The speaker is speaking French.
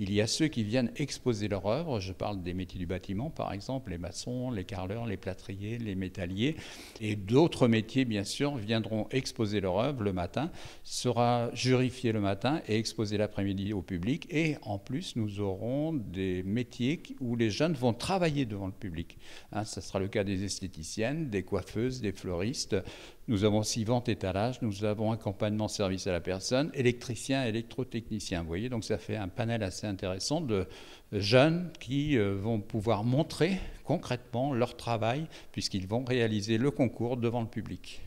Il y a ceux qui viennent exposer leur œuvre. Je parle des métiers du bâtiment, par exemple, les maçons, les carreleurs, les plâtriers, les métalliers. Et d'autres métiers, bien sûr, viendront exposer leur œuvre le matin, sera jurifié le matin et exposé l'après-midi au public. Et en plus, nous aurons des métiers où les jeunes vont travailler devant le public. Hein, ce sera le cas des esthéticiennes, des coiffeuses, des fleuristes. Nous avons aussi vente étalage, nous avons accompagnement service à la personne, électricien, électrotechnicien. Vous voyez, donc ça fait un panel assez intéressant de jeunes qui euh, vont pouvoir montrer concrètement leur travail puisqu'ils vont réaliser le concours devant le public.